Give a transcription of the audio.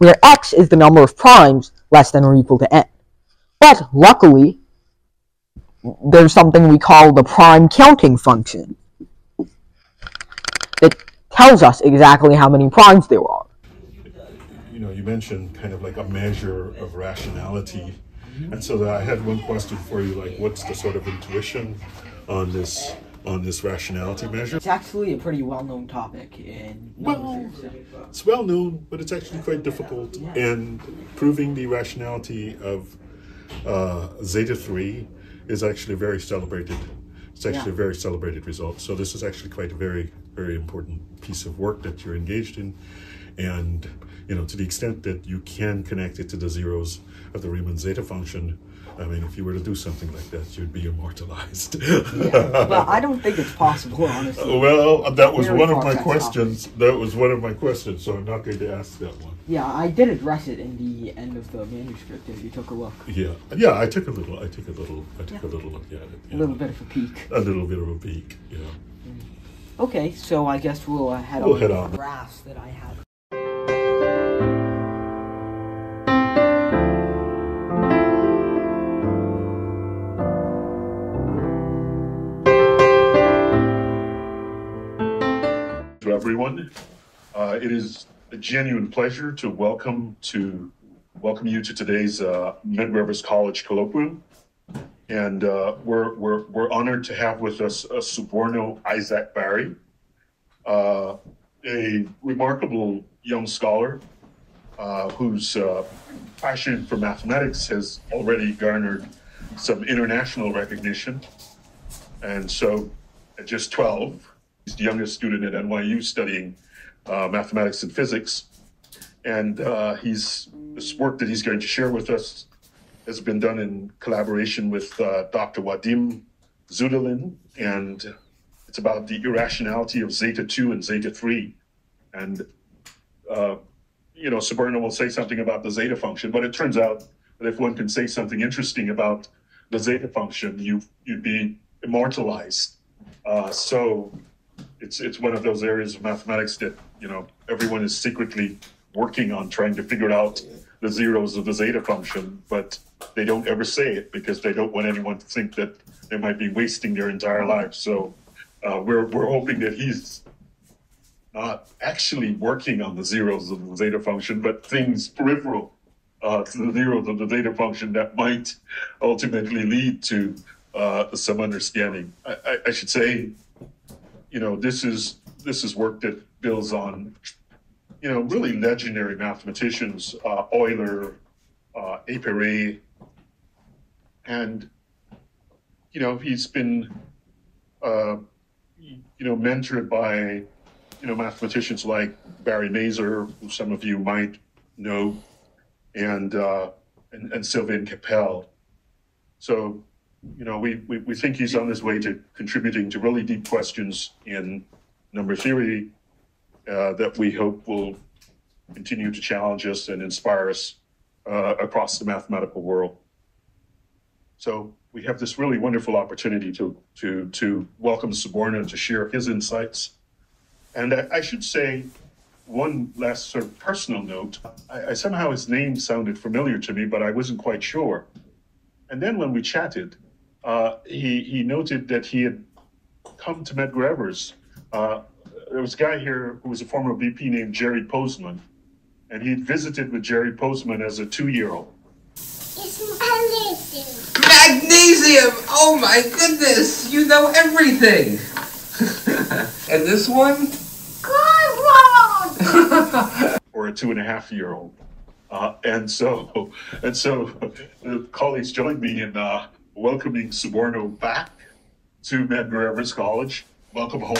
where x is the number of primes less than or equal to n. But luckily, there's something we call the prime counting function. that tells us exactly how many primes there are. You know, you mentioned kind of like a measure of rationality. And so I had one question for you, like what's the sort of intuition on this on this rationality measure? It's actually a pretty well-known topic in well, it's well known, but it's actually quite difficult. And proving the rationality of uh, zeta 3 is actually a very celebrated. It's actually yeah. a very celebrated result. So this is actually quite a very, very important piece of work that you're engaged in. And, you know, to the extent that you can connect it to the zeros of the Riemann zeta function, I mean, if you were to do something like that, you'd be immortalized. yeah. Well, I don't think it's possible, honestly. Well, that was one of my questions. That was one of my questions, so I'm not going to ask that one. Yeah, I did address it in the end of the manuscript. If you took a look. Yeah, yeah, I took a little. I took a little. I took yeah. a little look at it. Yeah. A little bit of a peek. A little bit of a peek. Yeah. Okay, so I guess we'll uh, head we'll on head on. the graphs that I have. Everyone. Uh, it is a genuine pleasure to welcome to welcome you to today's uh, Medgar Evers College colloquium, and uh, we're we're we're honored to have with us uh, Suborno Isaac Bari, uh, a remarkable young scholar uh, whose uh, passion for mathematics has already garnered some international recognition, and so at just 12 He's the youngest student at NYU studying uh, mathematics and physics. And uh, he's this work that he's going to share with us has been done in collaboration with uh, Dr. Wadim Zudilin, and it's about the irrationality of zeta 2 and zeta 3. And, uh, you know, Suborno will say something about the zeta function, but it turns out that if one can say something interesting about the zeta function, you, you'd be immortalized. Uh, so it's it's one of those areas of mathematics that you know everyone is secretly working on trying to figure out the zeros of the zeta function, but they don't ever say it because they don't want anyone to think that they might be wasting their entire life. So uh, we're we're hoping that he's not actually working on the zeros of the zeta function, but things peripheral uh, to the zeros of the zeta function that might ultimately lead to uh, some understanding. I, I, I should say you know, this is this is work that builds on, you know, really legendary mathematicians, uh, Euler, uh, Apéry, and you know, he's been, uh, you know, mentored by, you know, mathematicians like Barry Mazur, who some of you might know, and uh, and, and Sylvain Cappell. So you know, we, we, we think he's on his way to contributing to really deep questions in number theory uh, that we hope will continue to challenge us and inspire us uh, across the mathematical world. So we have this really wonderful opportunity to, to, to welcome Suborno to share his insights. And I, I, should say one last sort of personal note. I, I somehow his name sounded familiar to me, but I wasn't quite sure. And then when we chatted, uh, he, he noted that he had come to Medgar Evers. Uh, there was a guy here who was a former VP named Jerry Postman, and he'd visited with Jerry Postman as a two-year-old. It's magnesium! Oh my goodness! You know everything! and this one? or a two and a half year old. Uh, and so, and so, the colleagues joined me in uh, welcoming Suborno back to Medgar Evers College. Welcome home.